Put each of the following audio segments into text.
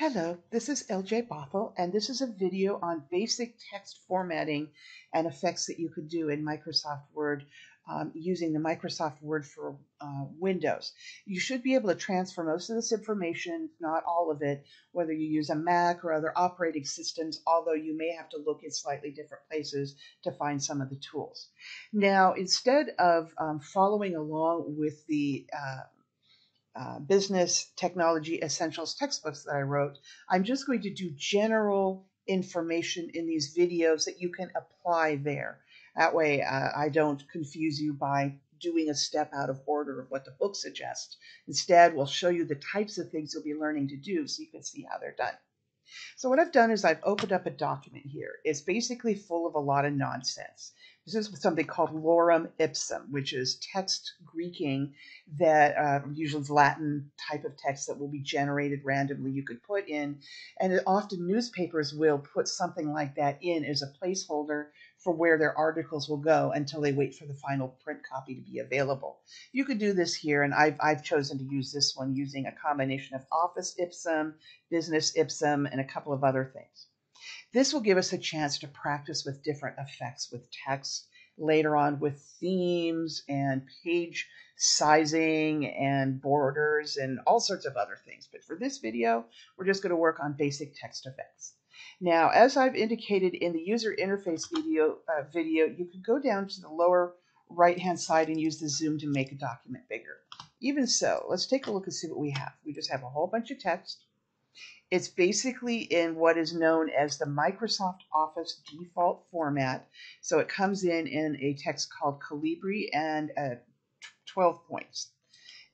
Hello, this is LJ Bothell, and this is a video on basic text formatting and effects that you could do in Microsoft Word um, using the Microsoft Word for uh, Windows. You should be able to transfer most of this information, not all of it, whether you use a Mac or other operating systems, although you may have to look in slightly different places to find some of the tools. Now, instead of um, following along with the uh, uh, business technology essentials textbooks that I wrote, I'm just going to do general information in these videos that you can apply there. That way, uh, I don't confuse you by doing a step out of order of what the book suggests. Instead, we'll show you the types of things you'll be learning to do so you can see how they're done. So what I've done is I've opened up a document here. It's basically full of a lot of nonsense. This is something called lorem ipsum, which is text Greeking that uh, usually Latin type of text that will be generated randomly. You could put in, and often newspapers will put something like that in as a placeholder for where their articles will go until they wait for the final print copy to be available. You could do this here, and I've, I've chosen to use this one using a combination of Office Ipsum, Business Ipsum, and a couple of other things. This will give us a chance to practice with different effects with text, later on with themes and page sizing and borders and all sorts of other things. But for this video, we're just going to work on basic text effects. Now, as I've indicated in the user interface video, uh, video, you can go down to the lower right-hand side and use the zoom to make a document bigger. Even so, let's take a look and see what we have. We just have a whole bunch of text. It's basically in what is known as the Microsoft Office default format. So it comes in in a text called Calibri and uh, 12 points.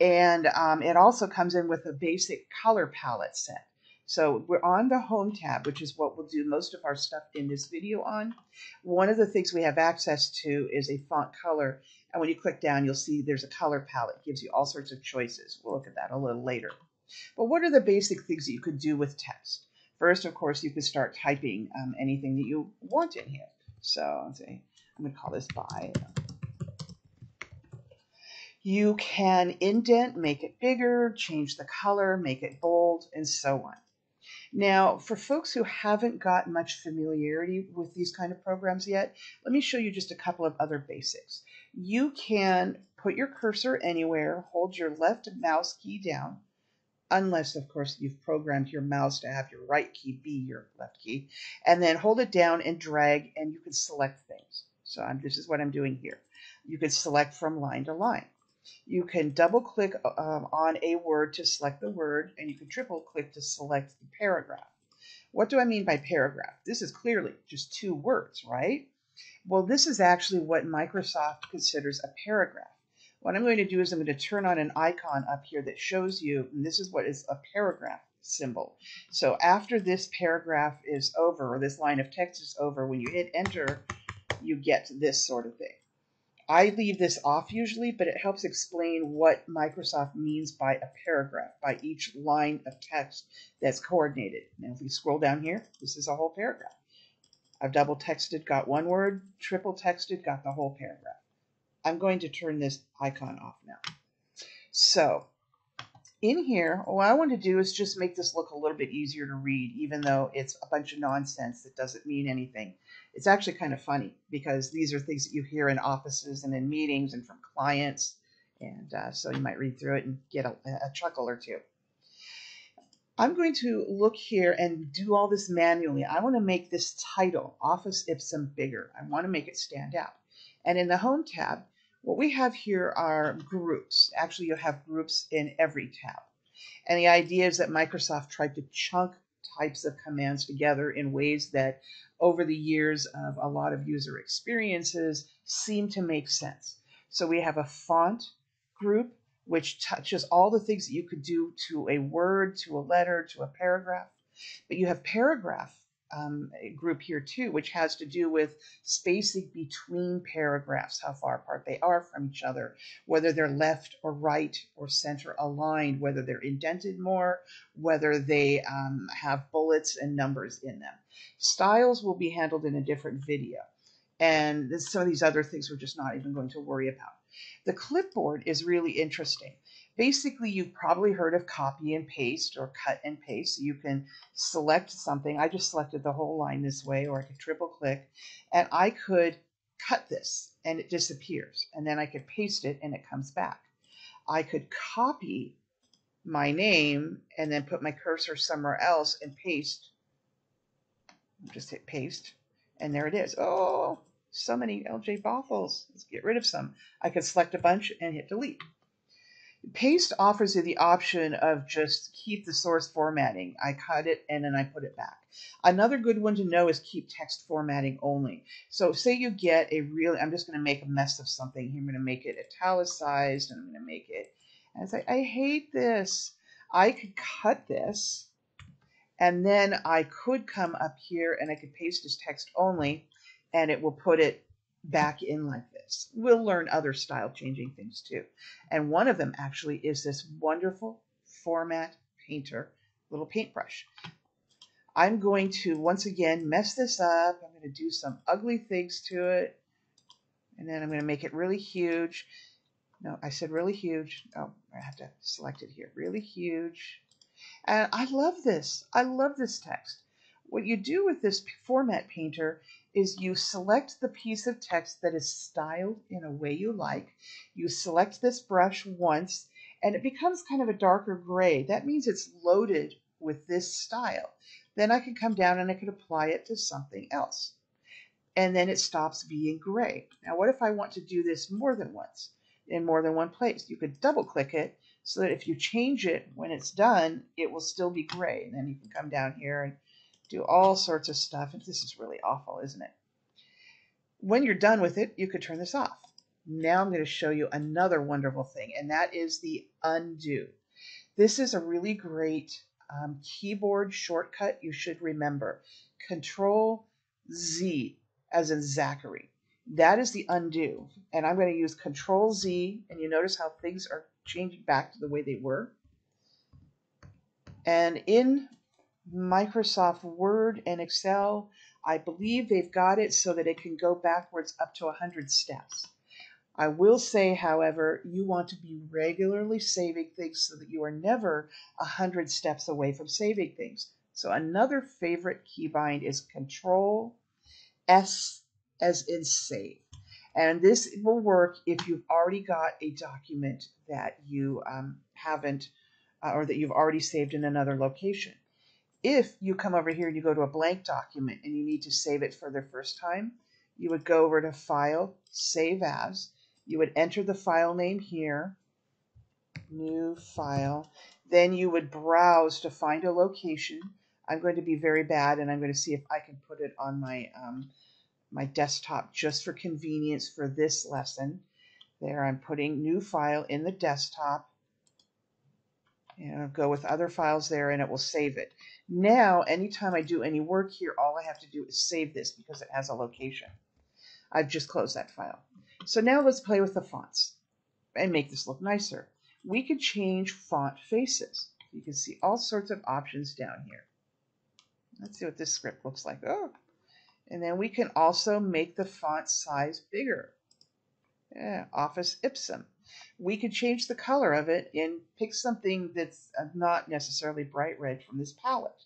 And um, it also comes in with a basic color palette set. So we're on the Home tab, which is what we'll do most of our stuff in this video on. One of the things we have access to is a font color. And when you click down, you'll see there's a color palette. It gives you all sorts of choices. We'll look at that a little later. But what are the basic things that you could do with text? First, of course, you could start typing um, anything that you want in here. So let's see, I'm going to call this by. You can indent, make it bigger, change the color, make it bold, and so on. Now, for folks who haven't got much familiarity with these kind of programs yet, let me show you just a couple of other basics. You can put your cursor anywhere, hold your left mouse key down, unless, of course, you've programmed your mouse to have your right key be your left key, and then hold it down and drag, and you can select things. So I'm, this is what I'm doing here. You can select from line to line. You can double click um, on a word to select the word, and you can triple click to select the paragraph. What do I mean by paragraph? This is clearly just two words, right? Well, this is actually what Microsoft considers a paragraph. What I'm going to do is I'm going to turn on an icon up here that shows you, and this is what is a paragraph symbol. So after this paragraph is over, or this line of text is over, when you hit enter, you get this sort of thing. I leave this off usually, but it helps explain what Microsoft means by a paragraph, by each line of text that's coordinated. Now, if we scroll down here, this is a whole paragraph. I've double texted, got one word, triple texted, got the whole paragraph. I'm going to turn this icon off now. So in here, what I want to do is just make this look a little bit easier to read, even though it's a bunch of nonsense that doesn't mean anything it's actually kind of funny because these are things that you hear in offices and in meetings and from clients. And uh, so you might read through it and get a, a chuckle or two. I'm going to look here and do all this manually. I want to make this title, Office Ipsum, bigger. I want to make it stand out. And in the Home tab, what we have here are groups. Actually, you'll have groups in every tab. And the idea is that Microsoft tried to chunk types of commands together in ways that over the years of a lot of user experiences seem to make sense. So we have a font group, which touches all the things that you could do to a word, to a letter, to a paragraph. But you have paragraph um, group here too, which has to do with spacing between paragraphs, how far apart they are from each other, whether they're left or right or center aligned, whether they're indented more, whether they um, have bullets and numbers in them. Styles will be handled in a different video. And some of these other things we're just not even going to worry about. The clipboard is really interesting basically you've probably heard of copy and paste or cut and paste. You can select something. I just selected the whole line this way, or I could triple click, and I could cut this and it disappears. And then I could paste it and it comes back. I could copy my name and then put my cursor somewhere else and paste. Just hit paste and there it is. Oh, so many LJ Bothells. Let's get rid of some. I could select a bunch and hit delete. Paste offers you the option of just keep the source formatting. I cut it and then I put it back. Another good one to know is keep text formatting only. So say you get a really, I'm just going to make a mess of something here. I'm going to make it italicized and I'm going to make it, and I say, I hate this. I could cut this and then I could come up here and I could paste as text only and it will put it back in like this. We'll learn other style changing things too. And one of them actually is this wonderful format painter little paintbrush. I'm going to once again mess this up. I'm going to do some ugly things to it. And then I'm going to make it really huge. No, I said really huge. Oh, I have to select it here. Really huge. And I love this. I love this text. What you do with this format painter is you select the piece of text that is styled in a way you like. You select this brush once and it becomes kind of a darker gray. That means it's loaded with this style. Then I can come down and I can apply it to something else. And then it stops being gray. Now what if I want to do this more than once in more than one place? You could double click it so that if you change it when it's done, it will still be gray. And then you can come down here and do all sorts of stuff. And this is really awful, isn't it? When you're done with it, you could turn this off. Now I'm going to show you another wonderful thing, and that is the undo. This is a really great um, keyboard shortcut you should remember. Control Z as in Zachary. That is the undo. And I'm going to use Control Z, and you notice how things are changing back to the way they were. And in Microsoft Word and Excel, I believe they've got it so that it can go backwards up to 100 steps. I will say, however, you want to be regularly saving things so that you are never 100 steps away from saving things. So another favorite keybind is Control S as in save. And this will work if you've already got a document that you um, haven't uh, or that you've already saved in another location. If you come over here and you go to a blank document and you need to save it for the first time, you would go over to File, Save As. You would enter the file name here, New File. Then you would browse to find a location. I'm going to be very bad and I'm going to see if I can put it on my, um, my desktop just for convenience for this lesson. There I'm putting New File in the desktop. And go with other files there and it will save it. Now, anytime I do any work here, all I have to do is save this because it has a location. I've just closed that file. So now let's play with the fonts and make this look nicer. We could change font faces. You can see all sorts of options down here. Let's see what this script looks like. Oh, and then we can also make the font size bigger. Yeah, Office Ipsum. We could change the color of it and pick something that's uh, not necessarily bright red from this palette.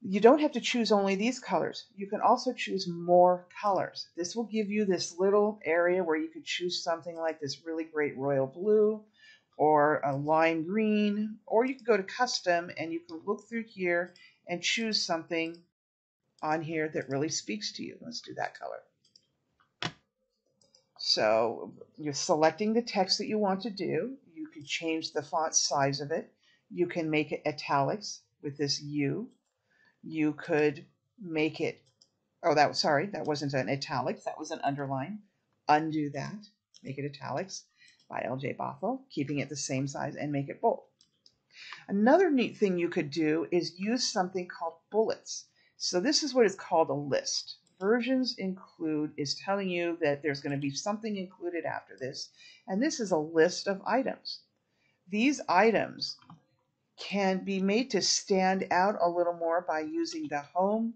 You don't have to choose only these colors. You can also choose more colors. This will give you this little area where you could choose something like this really great royal blue or a lime green, or you can go to custom and you can look through here and choose something on here that really speaks to you. Let's do that color. So you're selecting the text that you want to do. You can change the font size of it. You can make it italics with this U. You could make it, oh, that was, sorry, that wasn't an italics, that was an underline. Undo that, make it italics by LJ Bothell, keeping it the same size and make it bold. Another neat thing you could do is use something called bullets. So this is what is called a list versions include is telling you that there's going to be something included after this. And this is a list of items. These items can be made to stand out a little more by using the Home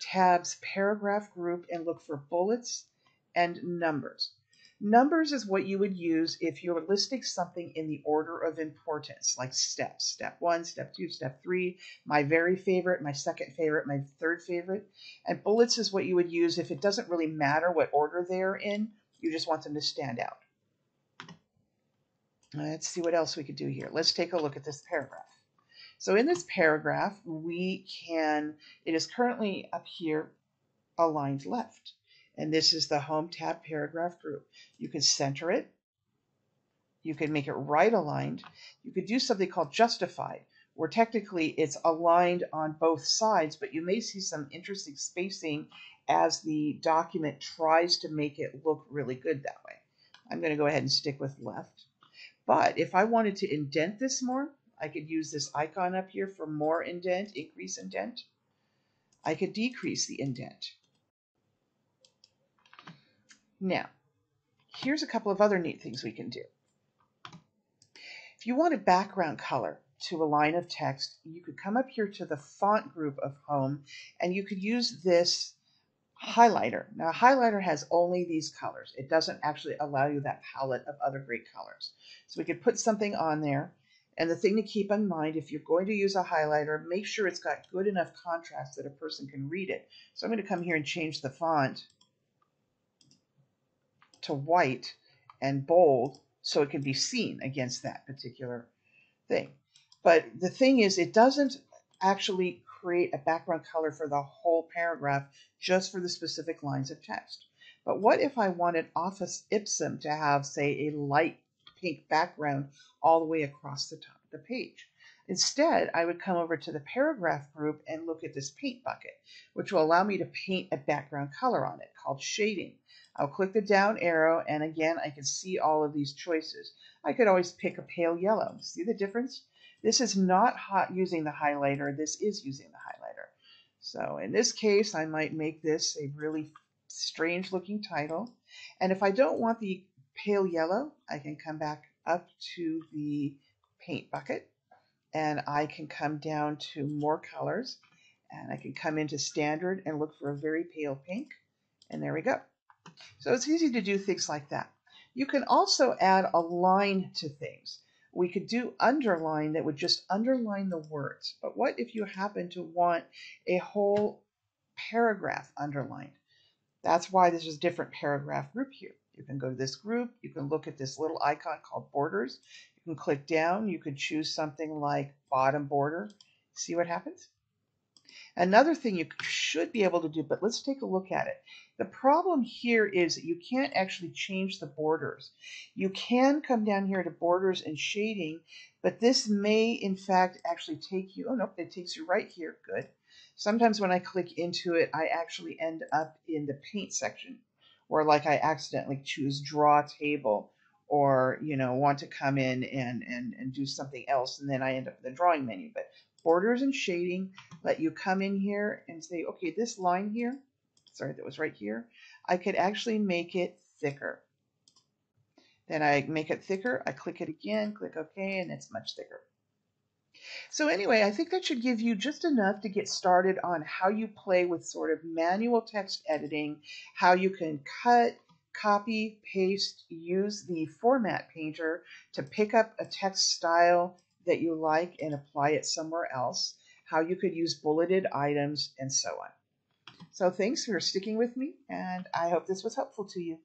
tab's paragraph group and look for bullets and numbers. Numbers is what you would use if you're listing something in the order of importance, like steps. Step one, step two, step three, my very favorite, my second favorite, my third favorite. And bullets is what you would use if it doesn't really matter what order they're in, you just want them to stand out. Let's see what else we could do here. Let's take a look at this paragraph. So in this paragraph, we can, it is currently up here aligned left. And this is the Home tab paragraph group. You can center it. You can make it right aligned. You could do something called justified, where technically it's aligned on both sides, but you may see some interesting spacing as the document tries to make it look really good that way. I'm going to go ahead and stick with left. But if I wanted to indent this more, I could use this icon up here for more indent, increase indent. I could decrease the indent. Now, here's a couple of other neat things we can do. If you want a background color to a line of text, you could come up here to the font group of home and you could use this highlighter. Now, a highlighter has only these colors. It doesn't actually allow you that palette of other great colors. So we could put something on there. And the thing to keep in mind, if you're going to use a highlighter, make sure it's got good enough contrast that a person can read it. So I'm going to come here and change the font to white and bold so it can be seen against that particular thing. But the thing is, it doesn't actually create a background color for the whole paragraph, just for the specific lines of text. But what if I wanted Office Ipsum to have, say, a light pink background all the way across the top of the page? Instead, I would come over to the paragraph group and look at this paint bucket, which will allow me to paint a background color on it called shading. I'll click the down arrow and again I can see all of these choices. I could always pick a pale yellow. See the difference? This is not hot using the highlighter. This is using the highlighter. So in this case, I might make this a really strange looking title. And if I don't want the pale yellow, I can come back up to the paint bucket and I can come down to more colors and I can come into standard and look for a very pale pink. And there we go. So it's easy to do things like that. You can also add a line to things. We could do underline that would just underline the words. But what if you happen to want a whole paragraph underlined? That's why this is a different paragraph group here. You can go to this group. You can look at this little icon called borders. You can click down. You could choose something like bottom border. See what happens? Another thing you should be able to do, but let's take a look at it. The problem here is that you can't actually change the borders. You can come down here to borders and shading, but this may in fact actually take you, oh nope, it takes you right here, good. Sometimes when I click into it, I actually end up in the paint section, or like I accidentally choose draw table, or you know want to come in and, and, and do something else, and then I end up in the drawing menu. But borders and shading let you come in here and say, okay, this line here, sorry, that was right here, I could actually make it thicker. Then I make it thicker, I click it again, click OK, and it's much thicker. So anyway, I think that should give you just enough to get started on how you play with sort of manual text editing, how you can cut, copy, paste, use the format painter to pick up a text style that you like and apply it somewhere else, how you could use bulleted items, and so on. So thanks for sticking with me, and I hope this was helpful to you.